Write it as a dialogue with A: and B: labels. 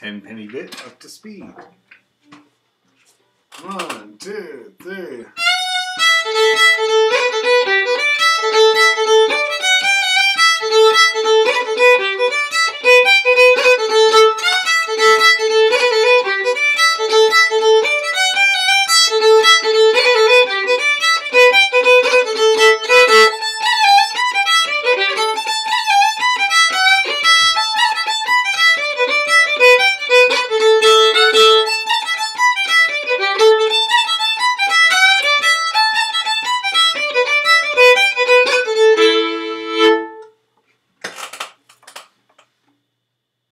A: Ten penny bit up to speed. One, two, three.